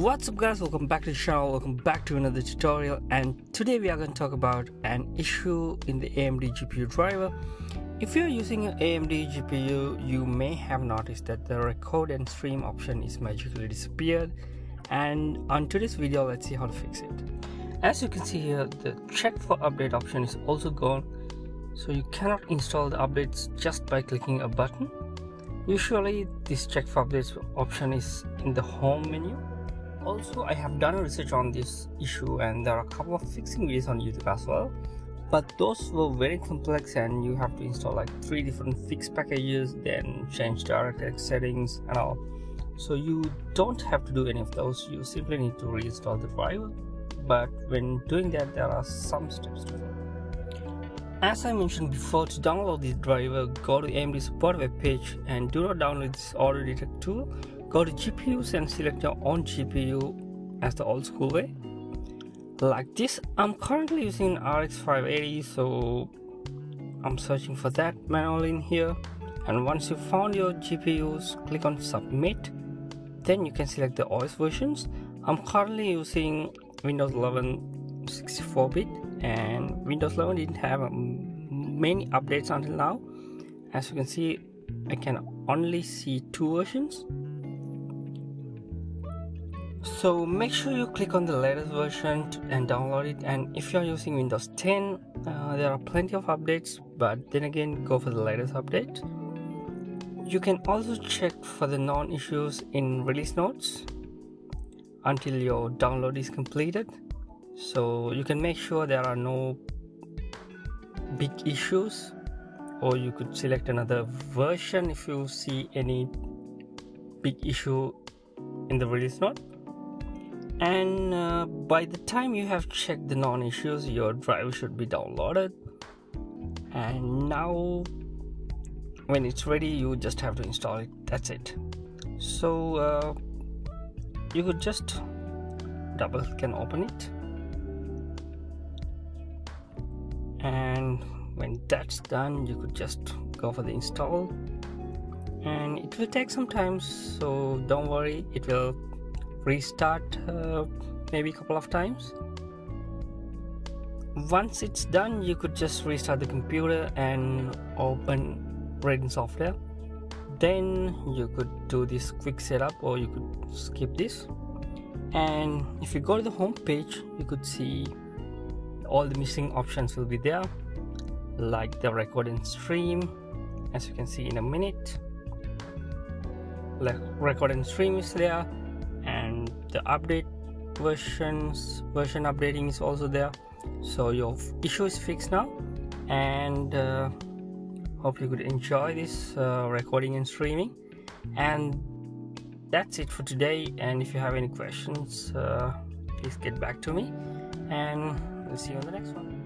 What's up guys, welcome back to the channel, welcome back to another tutorial and today we are going to talk about an issue in the AMD GPU driver. If you're using an AMD GPU, you may have noticed that the record and stream option is magically disappeared and on today's video let's see how to fix it. As you can see here, the check for update option is also gone so you cannot install the updates just by clicking a button. Usually this check for updates option is in the home menu also i have done research on this issue and there are a couple of fixing videos on youtube as well. But those were very complex and you have to install like three different fix packages then change DirectX settings and all. So you don't have to do any of those. You simply need to reinstall the driver. But when doing that there are some steps to follow as I mentioned before, to download this driver, go to AMD support web page and do not download this auto detect tool Go to GPUs and select your own GPU as the old school way. Like this, I'm currently using RX 580, so I'm searching for that manually in here. And once you found your GPUs, click on submit. Then you can select the OS versions. I'm currently using Windows 11 64-bit and Windows 11 didn't have um, many updates until now. As you can see, I can only see two versions so make sure you click on the latest version and download it. And if you're using windows 10 uh, there are plenty of updates but then again go for the latest update. You can also check for the known issues in release notes until your download is completed. So you can make sure there are no big issues or you could select another version if you see any big issue in the release note and uh, by the time you have checked the non-issues your drive should be downloaded. And now when it's ready you just have to install it. That's it. So uh, you could just double click and open it. And when that's done you could just go for the install. And it will take some time so don't worry. It will restart uh, maybe a couple of times. Once it's done you could just restart the computer and open Radeon software. Then you could do this quick setup or you could skip this. And if you go to the home page you could see all the missing options will be there like the record and stream as you can see in a minute. Like record and stream is there the update versions version updating is also there. So your issue is fixed now and uh, hope you could enjoy this uh, recording and streaming. And that's it for today. And if you have any questions uh, please get back to me. And we'll see you on the next one